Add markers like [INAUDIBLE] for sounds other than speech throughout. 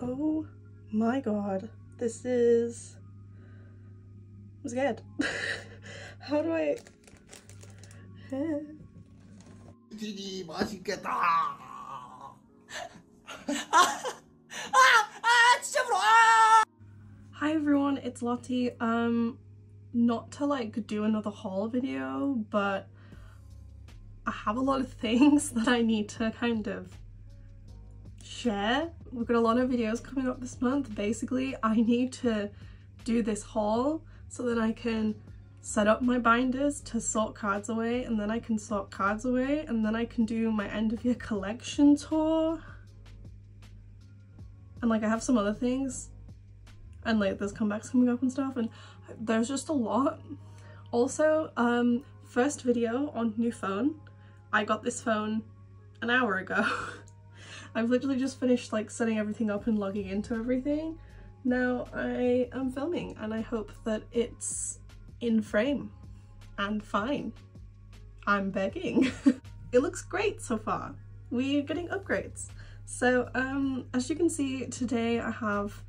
Oh my god. This is... I'm scared. [LAUGHS] How do I... 디디 맛있겠다. Hi everyone, it's Lottie. Um, not to like do another haul video, but I have a lot of things [LAUGHS] that I need to kind of share. We've got a lot of videos coming up this month. Basically, I need to do this haul so that I can set up my binders to sort cards away and then I can sort cards away and then I can do my end of year collection tour. And like I have some other things and like there's comebacks coming up and stuff and there's just a lot. Also, um, first video on new phone. I got this phone an hour ago. [LAUGHS] I've literally just finished like setting everything up and logging into everything. Now I am filming and I hope that it's in frame and fine. I'm begging. [LAUGHS] it looks great so far. We're getting upgrades. So um, as you can see today I have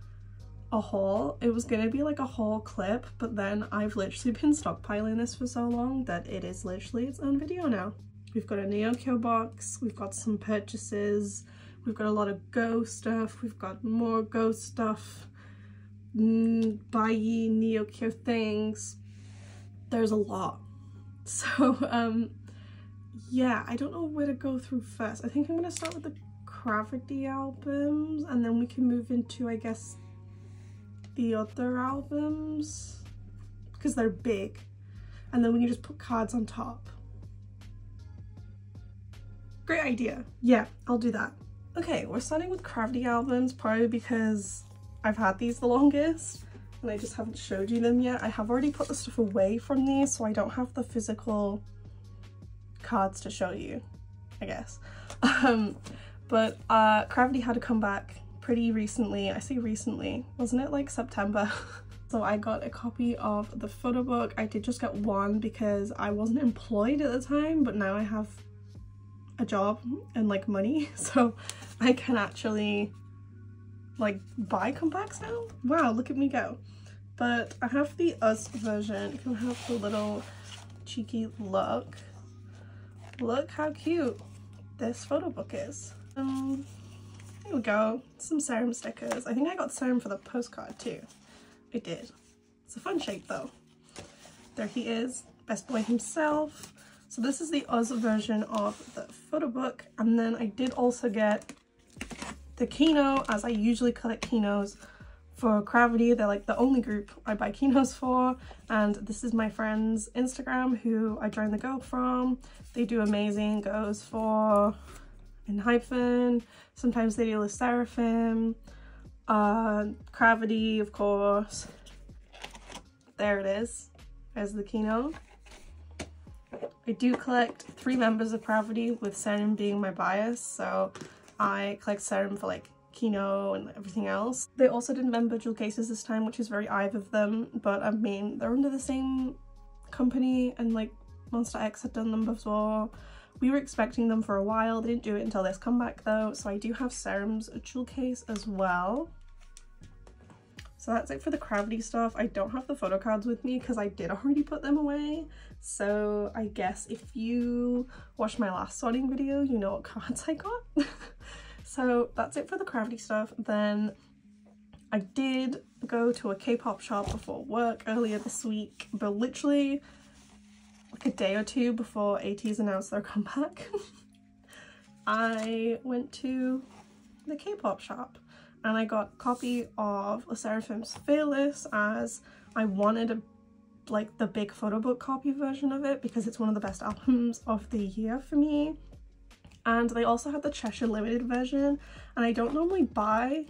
a haul. It was gonna be like a haul clip, but then I've literally been stockpiling this for so long that it is literally its own video now. We've got a Neokyo box, we've got some purchases, we've got a lot of Go stuff, we've got more Go stuff, mm, Baiyi Neokyo things. There's a lot. [LAUGHS] So um, yeah, I don't know where to go through first. I think I'm gonna start with the Cravity albums and then we can move into, I guess, the other albums because they're big and then we can just put cards on top. Great idea. Yeah, I'll do that. Okay, we're starting with Cravity albums probably because I've had these the longest and I just haven't showed you them yet. I have already put the stuff away from these so I don't have the physical cards to show you, I guess. [LAUGHS] Um, but uh, Cravity had to come back pretty recently. I say recently, wasn't it like September? [LAUGHS] so I got a copy of the photo book. I did just get one because I wasn't employed at the time, but now I have a job and like money. [LAUGHS] So I can actually like buy compacts now. Wow, look at me go. But I have the US version. You can have the little cheeky look. Look how cute this photo book is. Um, here we go, some Serim stickers. I think I got Serim for the postcard too. I did. It's a fun shape though. There he is, best boy himself. So this is the US version of the photo book. And then I did also get the Kino, as I usually collect Kinos for Cravity. They're like the only group I buy Kinos for. And this is my friend's Instagram who I joined the Go from. They do amazing goes for Enhypen. Sometimes they do the Seraphim. Uh, Cravity, of course. There it is. There's the Kino. I do collect three members of Cravity with Serim being my bias. So I collect Serim for like Kino and everything else. They also did member jewel cases this time, which is very Ive of them, but I mean, they're under the same company and like MONSTA X had done them before. We were expecting them for a while, they didn't do it until this comeback though, so I do have Serim's jewel case as well. So that's it for the Cravity stuff. I don't have the photo cards with me because I did already put them away. So I guess if you watched my last sorting video, you know what cards I got. [LAUGHS] so that's it for the Cravity stuff. Then I did go to a K-pop shop before work earlier this week, but literally like a day or two before ATEEZ announced their [LAUGHS] comeback. I went to the K-pop shop and I got a copy of LE SSERAFIM's Fearless as I wanted a like the big photo book copy version of it because it's one of the best albums of the year for me. And they also had the Cheshire limited version and I don't normally buy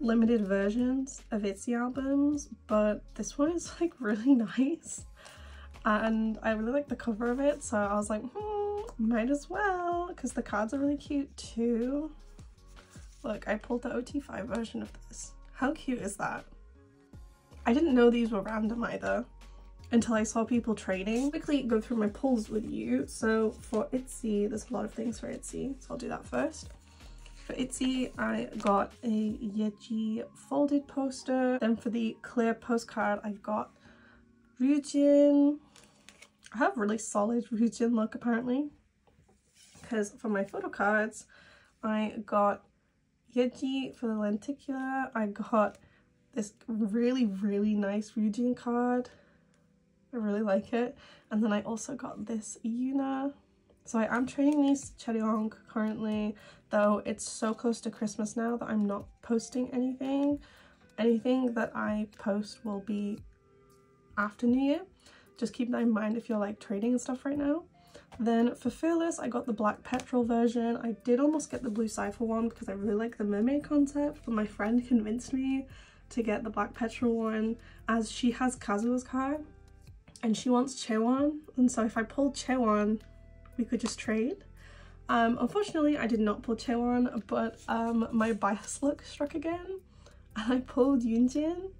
limited versions of ITZY albums but this one is [LAUGHS] like really nice. And I really like the cover of it so I was like hmm, might as well because the cards are really cute too Look, I pulled the OT5 version of this. How cute is that? I didn't know these were random either until I saw people trading. Quickly go through my pulls with you. So for ITZY, there's a lot of things for ITZY, so I'll do that first. For ITZY, I got a Yeji folded poster. Then for the clear postcard, I got Ryujin. I have really solid Ryujin look apparently. Because for my photo cards, I got Yeji for the lenticular. I got this really, really nice Ryujin card. I really like it. And then I also got this Yuna. So I am trading these Chaeryeong currently, though it's so close to Christmas now that I'm not posting anything. Anything that I post will be after New Year. Just keep that in mind if you're like trading and stuff right now. Then for Fearless, I got the black petrol version. I did almost get the blue cipher one because I really like the mermaid concept, but my friend convinced me to get the black petrol one as she has Kazuha's card and she wants Chaewon. And so if I pulled Chaewon, we could just trade. Um, unfortunately, I did not pull Chaewon, but um, my bias luck struck again and I pulled Yunjin.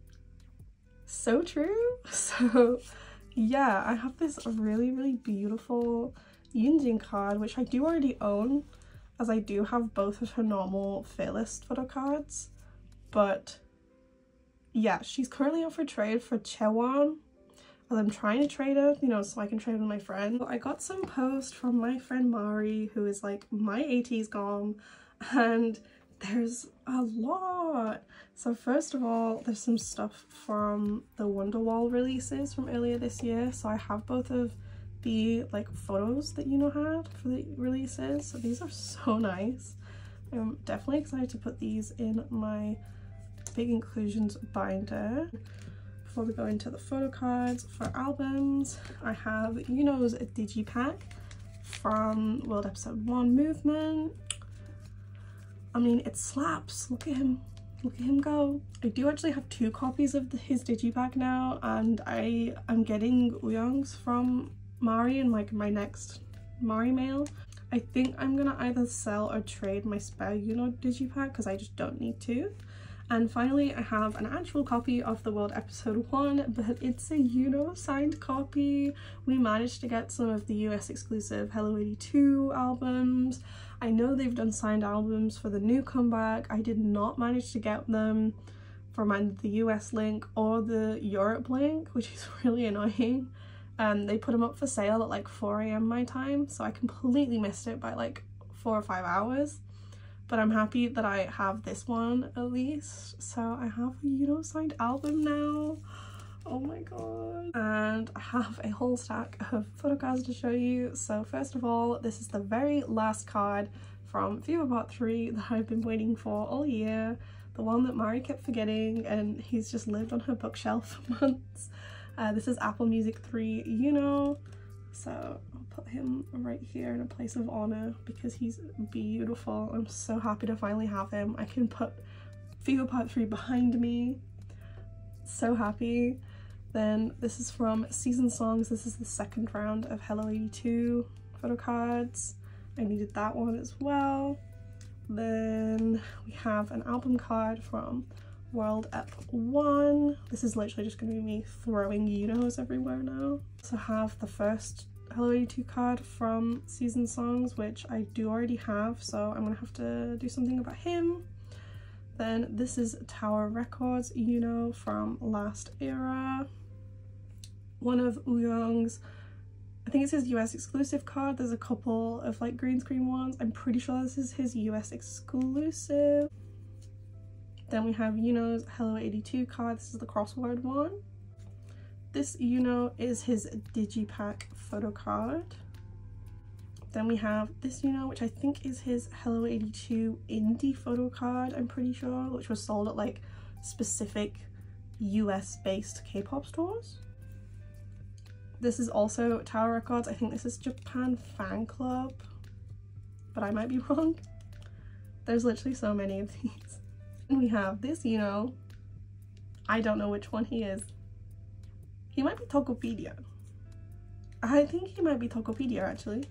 So true. [LAUGHS] So yeah, I have this really, really beautiful Yunjin card, which I do already own, as I do have both of her normal Fearless photo cards. But yeah, she's currently up for trade for Chaewon. As I'm trying to trade her, you know, so I can trade with my friend. I got some post from my friend Mari, who is like my ATEEZ gom, and there's a lot. So first of all, there's some stuff from the Wonderwall releases from earlier this year. So I have both of the like photos that you know had for the releases. So these are so [LAUGHS] nice. I'm definitely excited to put these in my big inclusions binder. Before we go into the photo cards for albums, I have Yunho's Digipack from World Episode 1 Movement. I mean, it slaps. Look at him. Look at him go. I do actually have two copies of the, his digipack now and I am getting Wooyoung's from Mari in like my next Mari mail. I think I'm gonna either sell or trade my spare digipack because I just don't need to. And finally, I have an actual copy of The World Episode 1, but it's a Yunho signed copy. We managed to get some of the US exclusive Hello 82 albums. I know they've done signed albums for the new comeback. I did not manage to get them from either the US link or the Europe link, which is [LAUGHS] really annoying. Um, they put them up for sale at like 4am my time, so I completely missed it by like four or five hours but I'm happy that I have this one at least. So I have a Yunho signed album now. Oh my god. And I have a whole stack of photo cards to show you. So first of all, this is the very last card from Fever Part 3 that I've been waiting for all year. The one that Mari kept forgetting and he's just lived on her bookshelf for [LAUGHS] months. Uh, this is Apple Music 3 Yunho So I'll put him right here in a place of honor because he's beautiful. I'm so happy to finally have him. I can put Fever Part 3 behind me. So happy. Then this is from Season Songs. This is the second round of Hello 82 photo cards. I needed that one as well. Then we have an album card from World Up 1. This is literally just going to be me throwing Yunhos everywhere now. So have the first Hello 82 card from Season Songs, which I do already have, so I'm gonna have to do something about him. Then this is Tower Records, Yunho, from Last Era. One of Wooyoung's, I think it's his US exclusive card. There's a couple of like green screen ones. I'm pretty sure this is his US exclusive. Then we have Yunho's Hello 82 card. This is the crossword one. This Yunho is his Digipack photo card. Then we have this Yuno, which I think is his Hello 82 indie photo card, I'm pretty sure, which was sold at like specific US based K-pop stores. This is also Tower Records. I think this is Japan Fan Club, but I might be [LAUGHS] wrong. There's literally so many of these. And we have this Yunho. I don't know which one he is. He might be Tokopedia. I think he might be Tokopedia actually.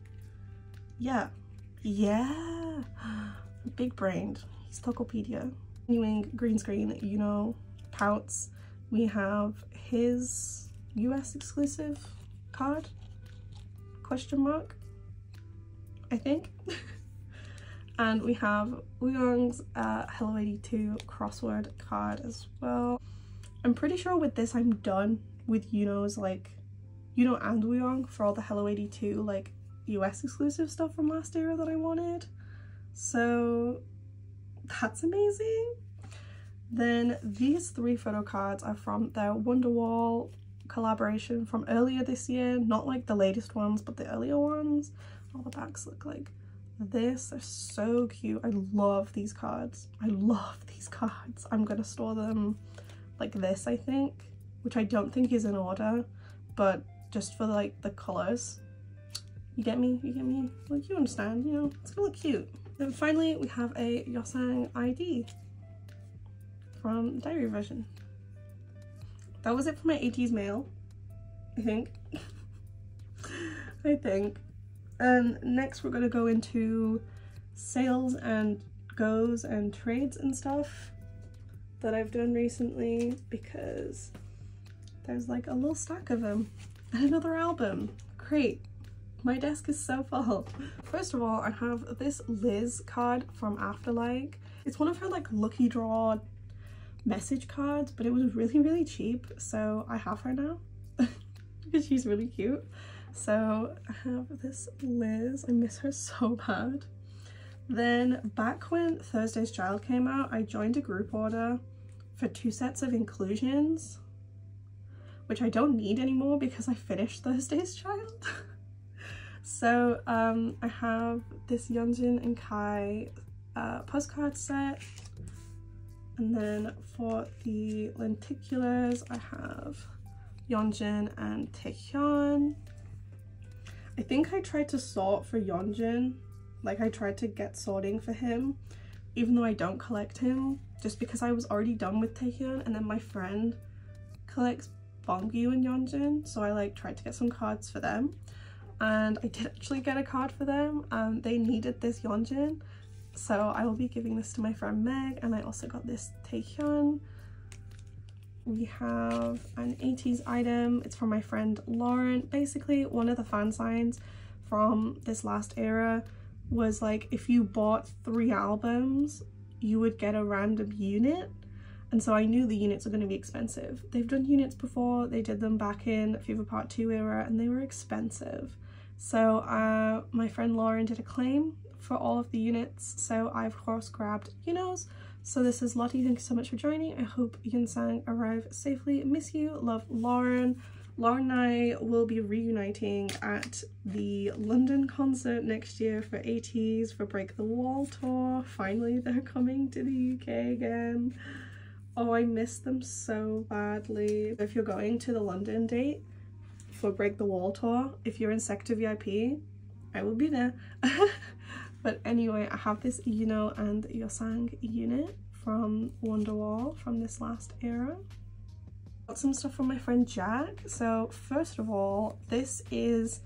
Yeah. Yeah. [GASPS] Big brained. He's Tokopedia. Continuing green screen, you know, pouts. We have his US exclusive card? Question mark? I think. [LAUGHS] And we have Wooyoung's uh, Hello 82 crossword card as well. I'm pretty sure with this I'm done with Yunho's like, Yuno and Wooyoung for all the Hello 82 like US exclusive stuff from last year that I wanted. So that's amazing. Then these three photo cards are from the Wonderwall collaboration from earlier this year. Not like the latest ones, but the earlier ones. All the backs look like this. They're so cute. I love these cards. I love these cards. I'm gonna store them like this, I think, which I don't think is in order, but just for like the colors. You get me? You get me? Like you understand, you know, it's gonna look cute. Then finally we have a Yeosang ID from diary version. That was it for my ATEEZ mail, I think. [LAUGHS] I think. And next we're gonna go into sales and goes and trades and stuff that I've done recently because there's like a little stack of them and another album. Great. My desk is so full. First of all, I have this Liz card from Afterlike. It's one of her like lucky draw message cards, but it was really, really cheap. So I have her now [LAUGHS] because she's really cute. So I have this Liz. I miss her [LAUGHS] so bad. Then back when Thursday's Child came out, I joined a group order for two sets of inclusions, which I don't need anymore because I finished [LAUGHS] Thursday's Child. so um, I have this Yeonjun and Kai uh, postcard set. And then for the lenticulars, I have Yeonjun and Taehyun. I think I tried to sort for Yeonjun, like I tried to get sorting for him, even though I don't collect him, just because I was already done with Taehyun and then my friend collects Beomgyu and Yeonjun, so I like tried to get some cards for them. And I did actually get a card for them. Um, they needed this Yeonjun, so I will be giving this to my friend Meg, and I also got this Taehyun we have an ATEEZ item. It's from my friend Lauren. Basically, one of the fan signs from this last era was like if you bought three albums, you would get a random unit. And so I knew the units are going to be expensive. They've done units before, they did them back in Fever Part 2 era, and they were expensive. So uh, my friend Lauren did a claim for all of the units, so I of course grabbed Yunho's so this is Lottie, thank you so much for joining. I hope Yunsang arrive safely. Miss you, love Lauren. Lauren and I will be reuniting at the London concert next year for ATEEZ for Break the Wall tour. Finally, [LAUGHS] they're coming to the UK again. Oh, I miss them so badly. If you're going to the London date for Break the Wall tour, if you're in Sector VIP, I will be there. [LAUGHS] But anyway, I have this Yunho and Yeosang unit from Wonderwall from this last era. Got some stuff from my friend Jack. So first of all, this is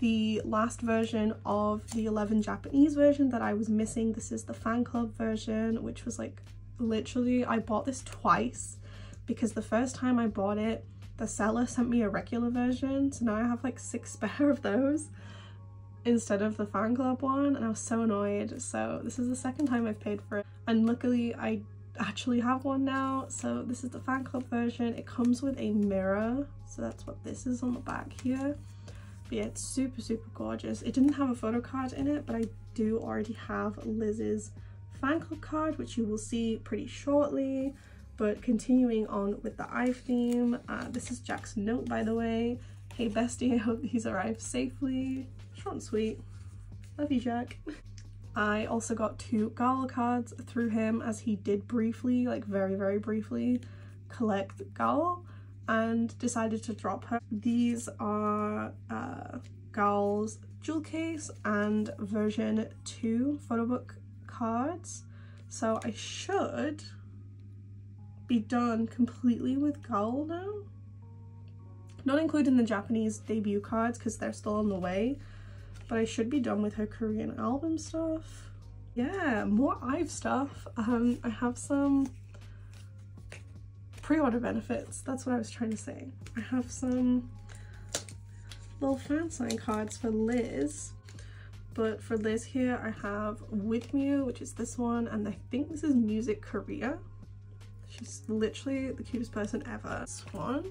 the last version of the 11 Japanese version that I was missing. This is the fan club version, which was like literally, I bought this twice because the first time I bought it, the seller sent me a regular version. So now I have like six [LAUGHS] spare of those instead of the fan club one and I was so annoyed. So this is the second time I've paid for it. And luckily I actually have one now. So this is the fan club version. It comes with a mirror. So that's what this is on the back here. But yeah it's super super gorgeous. It didn't have a photo card in it but I do already have Liz's fan club card which you will see pretty shortly. But continuing on with the eye theme uh, this is Jack's note by the way. Hey bestie I hope he's arrived safely Short and sweet. Love you, Jack. I also got two Gaeul cards through him as he did briefly, like very, very briefly, collect Gaeul and decided to drop her. These are uh, Gaeul's jewel case and version 2 photo book cards. So I should be done completely with Gal now. Not including the Japanese debut cards because they're still on the way but I should be done with her Korean album stuff. Yeah, more IVE stuff. Um, I have some pre-order benefits. That's what I was trying to say. I have some little fan sign cards for Liz. But for Liz here, I have With You, which is this one, and I think this is Music Korea. She's literally the cutest person ever. This one.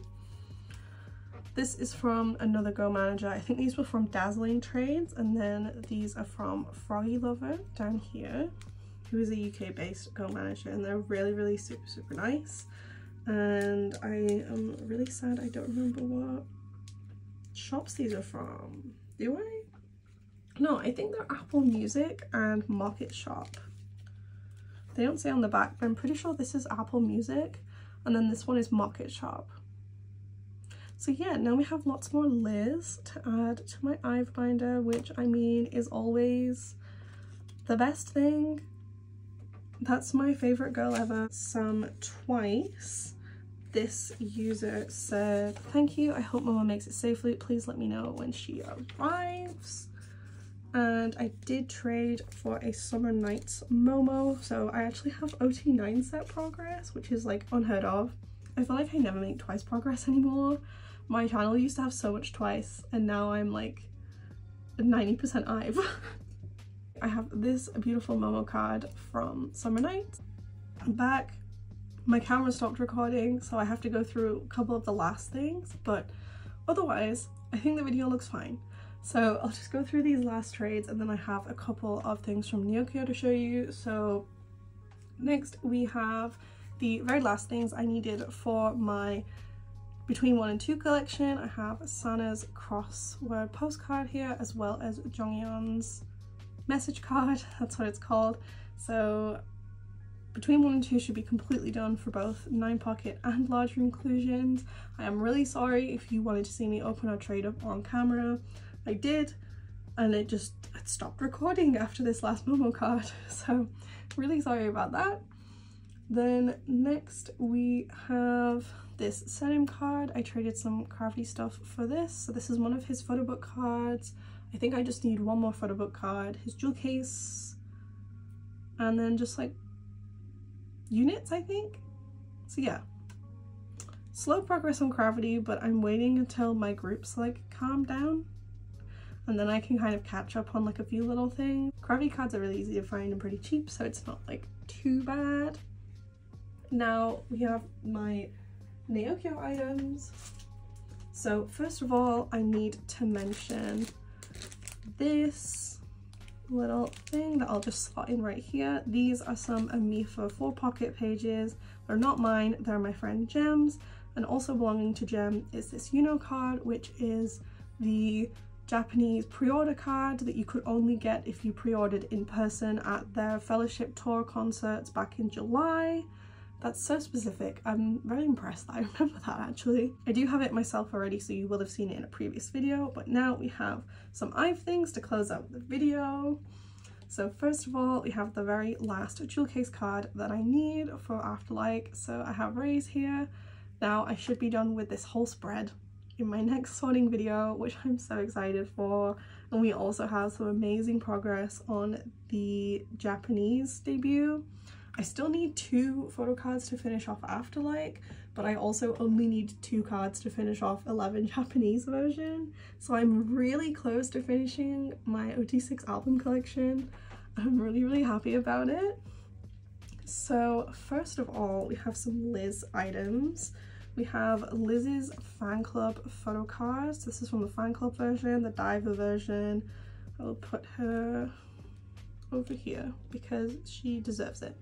This is from another girl Manager. I think these were from Dazzling Trades, and then these are from Froggy Lover down here, who is a UK based girl Manager, and they're really, really super, super nice. And I am really sad I don't remember what shops these are from. Do I? No, I think they're Apple Music and Market Shop. They don't say on the back, but I'm pretty sure this is Apple Music and then this one is Market Shop. So yeah, now we have lots more Liz to add to my IVE binder, which I mean is always the best thing. That's my favorite girl ever. Some twice. This user said, thank you, I hope Momo makes it safely. Please let me know when she arrives and I did trade for a Summer Nights Momo so I actually have OT9 set progress which is like unheard of. I feel like I never make twice progress anymore. My channel used to have so much twice and now I'm like 90% IVE. [LAUGHS] I have this beautiful Momo card from Summer Nights. I'm back. My camera stopped recording so I have to go through a couple of the last things but otherwise I think the video looks fine. So I'll just go through these last trades and then I have a couple of things from Neokyo to show you. So next we have the very last things I needed for my between one and two collection. I have Sana's crossword postcard here as well as Jeongyeon's message card, [LAUGHS] that's what it's called. So between one and two should be completely done for both nine pocket and larger inclusions. I am really sorry if you wanted to see me open a trade up on camera. I did and it just it stopped recording after this last Momo card [LAUGHS] so really sorry about that. Then next we have this Serim card. I traded some Cravity stuff for this. So this is one of his photo book cards. I think I just need one more photo book card, his jewel case, and then just like units I think. So yeah, slow progress on Cravity, but I'm waiting until my groups like calm down and then I can kind of catch up on like a few little things. Cravity cards are really easy to find and pretty cheap so it's not like too bad. Now we have my Neokyo items. So first of all I need to mention this little thing that I'll just slot in right here. These are some Amifa 4 pocket pages. They're not mine, they're my friend Gem's and also belonging to Gem is this Yunho card which is the Japanese pre-order card that you could only get if you pre-ordered in person at their fellowship tour concerts back in July. That's so specific. I'm very impressed that I [LAUGHS] remember that actually. I do have it myself already so you will have seen it in a previous video but now we have some IVE things to close out the video. So first of all we have the very last jewel case card that I need for Afterlike. So I have Rei's here. Now I should be done with this whole spread in my [LAUGHS] next sorting video which I'm so excited for and we also have some amazing progress on the Japanese debut. I still need two photo cards to finish off Afterlike but I also only need two cards to finish off 11 Japanese version so I'm really close to finishing my OT6 album collection. I'm really really happy about it. So first of all we have some Liz items. We have Liz's fan club photo cards. This is from the fan club version, the diver version. I'll put her over here because she deserves it.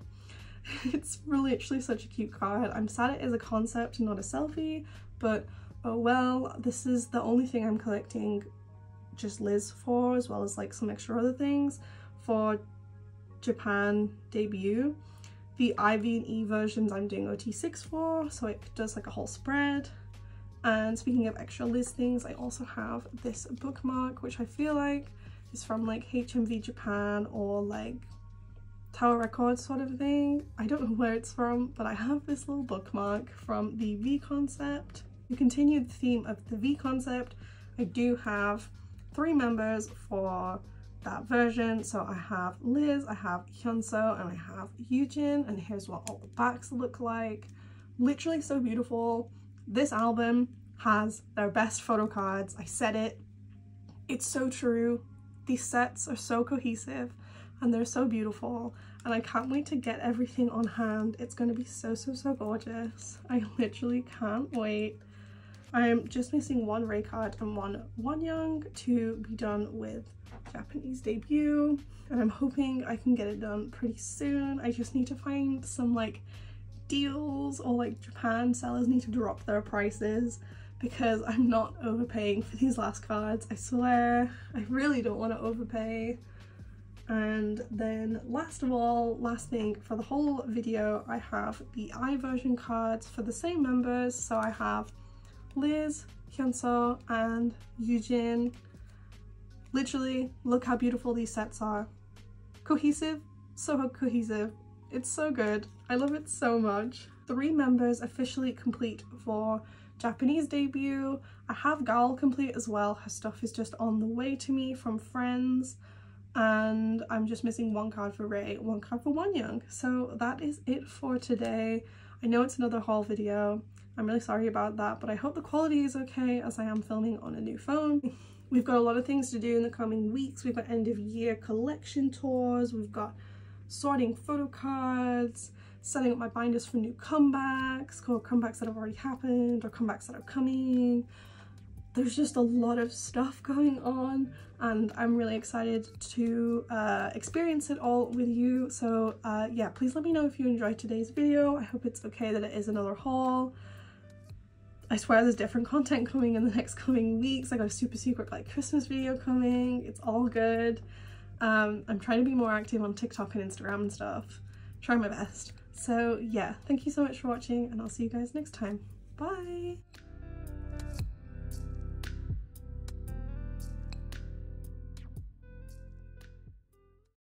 [LAUGHS] it's really actually such a cute card. I'm sad it is a concept not a selfie, but oh well, this is the only thing I'm collecting just Liz for, as well as like some extra other things for Japan debut. The IV and E versions I'm doing OT6 for, so it does like a whole spread. And speaking of extra listings, I also have this bookmark, which I feel like is from like HMV Japan or like Tower Records sort of thing. I don't know where it's from, but I have this little bookmark from the V concept. To continue the theme of the V concept, I do have three members for that version. So I have Liz, I have Hyunso, and I have Yujin, and here's what all the backs look like. Literally so beautiful. This album has their best photo cards. I said it. It's so true. These sets are so cohesive and they're so beautiful and I can't wait to get everything on hand. It's going to be so, so, so gorgeous. I literally can't wait. I'm just missing one Rei card and one Wonyoung to be done with Japanese debut and I'm hoping I can get it done pretty soon. I just need to find some like deals or like Japan sellers need to drop their prices because I'm not overpaying for these last cards. I swear, I really don't want to overpay. And then last of all, last thing for the whole video, I have the I version cards for the same members. So I have Liz, Hyunseo, and Yujin. Literally, look how beautiful these sets are. Cohesive, so cohesive. It's so good. I love it so much. Three members officially complete for Japanese debut. I have Gaeul complete as well. Her stuff is just on the way to me from friends and I'm just missing one card for Rei, one card for Wonyoung. So that is it for today. I know it's another haul video. I'm really sorry about that, but I hope the quality is okay as I am filming on a new phone. [LAUGHS] We've got a lot of things to do in the coming weeks. We've got end of year collection tours. We've got sorting photo cards, setting up my binders for new comebacks, or comebacks that have already happened, or comebacks that are coming. There's just a lot of stuff going on and I'm really excited to uh, experience it all with you. So uh, yeah, please let me know if you enjoyed today's video. I hope it's okay that it is another haul. I swear there's different content coming in the next coming weeks. I got a super secret like Christmas video coming. It's all good. Um, I'm trying to be more active on TikTok and Instagram and stuff. Try my best. So yeah, thank you so much for watching and I'll see you guys next time. Bye!